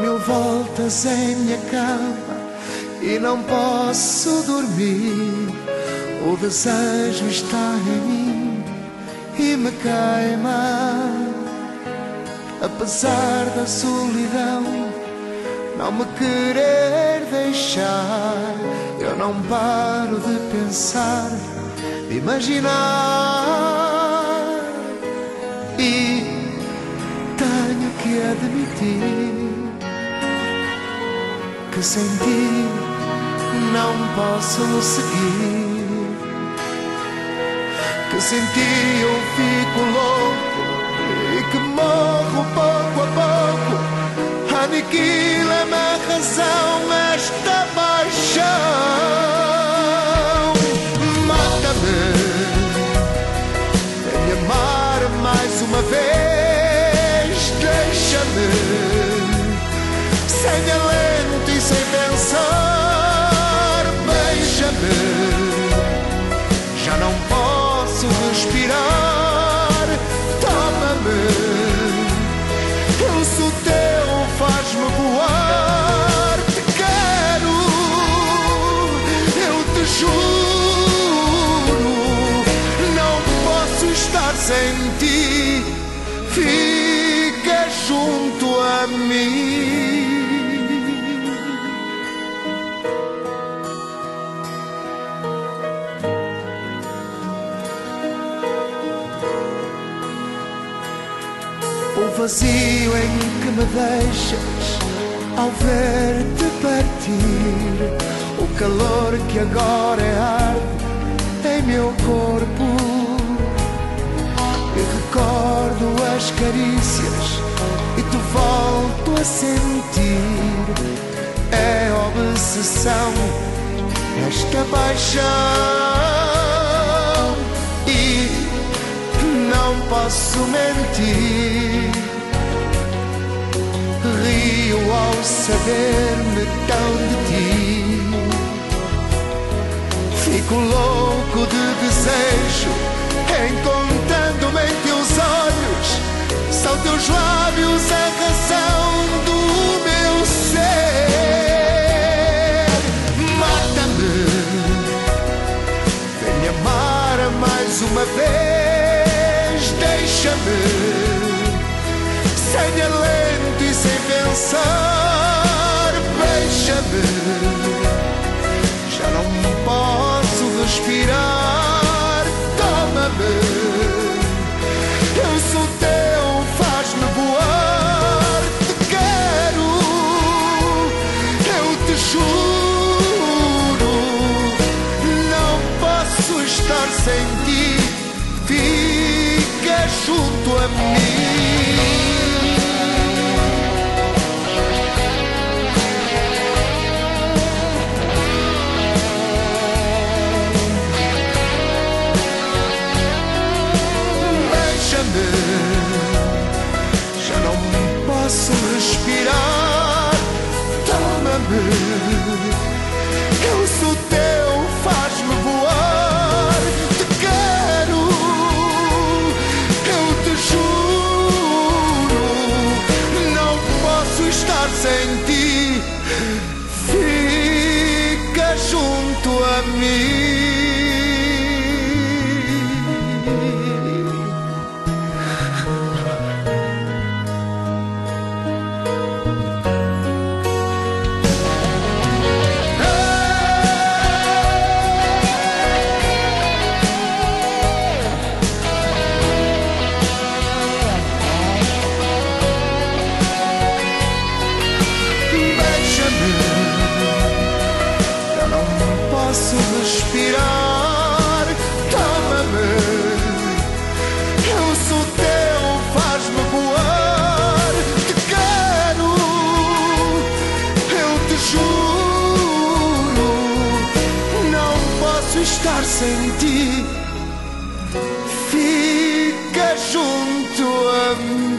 Mil voltas em minha cama e não posso dormir. O desejo está em mim e me queima. Apesar da solidão, não me querer deixar, eu não paro de pensar, de imaginar. E tenho que admitir que sem ti não posso seguir. Que sem ti eu fico louco e que morro pouco a pouco. Aniquila-me a razão esta paixão. Mata-me, vem amar mais uma vez. Deixa-me sem alento juro, não posso estar sem ti. Fica junto a mim. O vazio em que me deixas ao ver-te partir, calor que agora é arde em meu corpo. E recordo as carícias e te volto a sentir. É obsessão esta paixão e não posso mentir. Rio ao saber-me tão amar mais uma vez. Deixa-me sem alento e sem pensar. Posso estar sem ti. Fica junto a mim. estar sem ti. Fica junto a mim.